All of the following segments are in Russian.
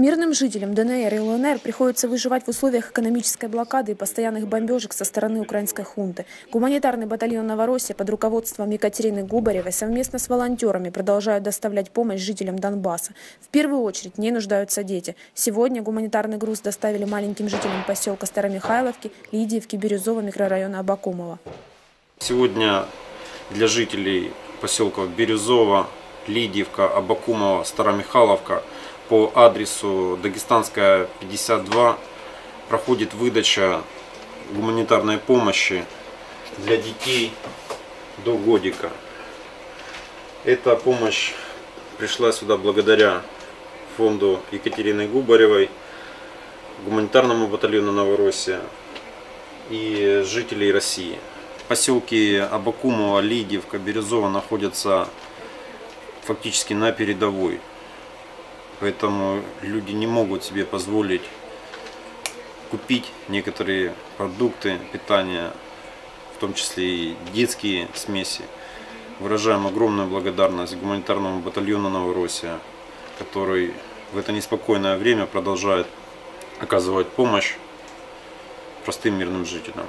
Мирным жителям ДНР и ЛНР приходится выживать в условиях экономической блокады и постоянных бомбежек со стороны украинской хунты. Гуманитарный батальон «Новороссия» под руководством Екатерины Губаревой совместно с волонтерами продолжают доставлять помощь жителям Донбасса. В первую очередь в ней нуждаются дети. Сегодня гуманитарный груз доставили маленьким жителям поселка Старомихайловки, Лидиевки, Бирюзова, микрорайона Абакумова. Сегодня для жителей поселков Бирюзова, Лидиевка, Абакумова, Старомихайловка по адресу Дагестанская, 52 проходит выдача гуманитарной помощи для детей до годика. Эта помощь пришла сюда благодаря фонду Екатерины Губаревой, гуманитарному батальону Новороссия и жителей России. Поселки Абакумова, Лидиевка, Бирюзова находятся фактически на передовой. Поэтому люди не могут себе позволить купить некоторые продукты питания, в том числе и детские смеси. Выражаем огромную благодарность гуманитарному батальону Новороссия, который в это неспокойное время продолжает оказывать помощь простым мирным жителям.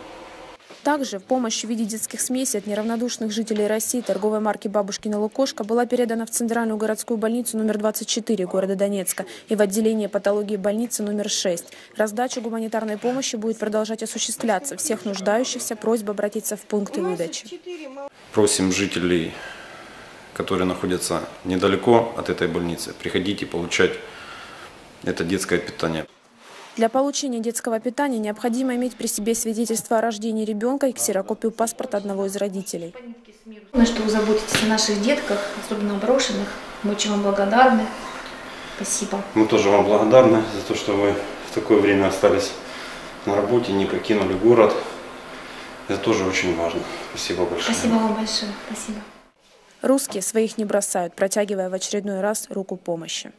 Также в помощь в виде детских смесей от неравнодушных жителей России торговой марки «Бабушкина Лукошка» была передана в Центральную городскую больницу номер 24 города Донецка и в отделение патологии больницы номер 6. Раздача гуманитарной помощи будет продолжать осуществляться. Всех нуждающихся просьба обратиться в пункты выдачи. Просим жителей, которые находятся недалеко от этой больницы, приходите получать это детское питание. Для получения детского питания необходимо иметь при себе свидетельство о рождении ребенка и ксерокопию паспорта одного из родителей. На что вы заботитесь о наших детках, особенно брошенных. Мы очень вам благодарны. Спасибо. Мы тоже вам благодарны за то, что вы в такое время остались на работе, не покинули город. Это тоже очень важно. Спасибо большое. Спасибо вам большое. Спасибо. Русские своих не бросают, протягивая в очередной раз руку помощи.